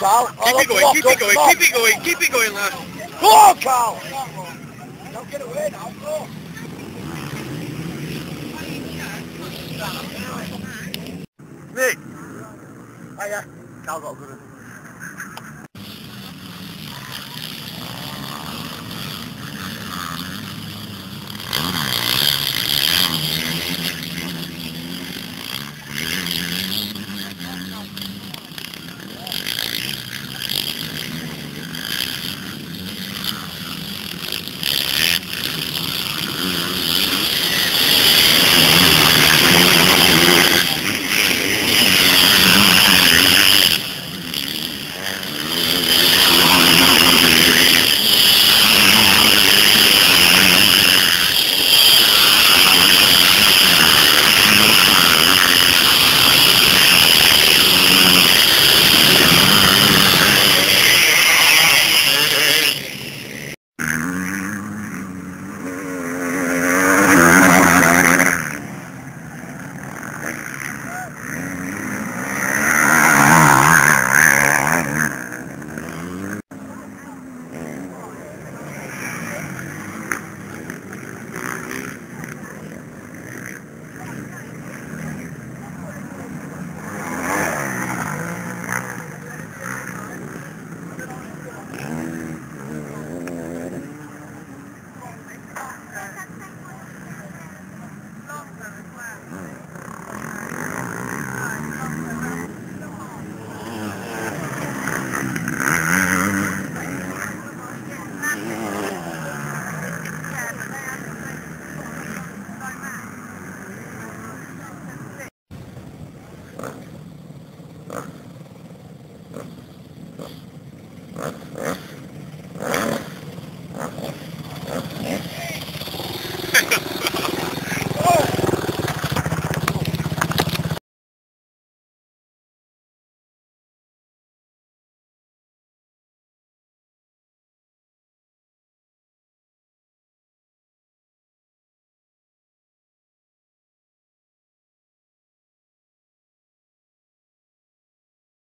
Karl. Keep it going, keep it going, keep it going, keep it going, lad. Go on, Karl. Don't get away now, go. Nick. Hiya. Karl got a good one.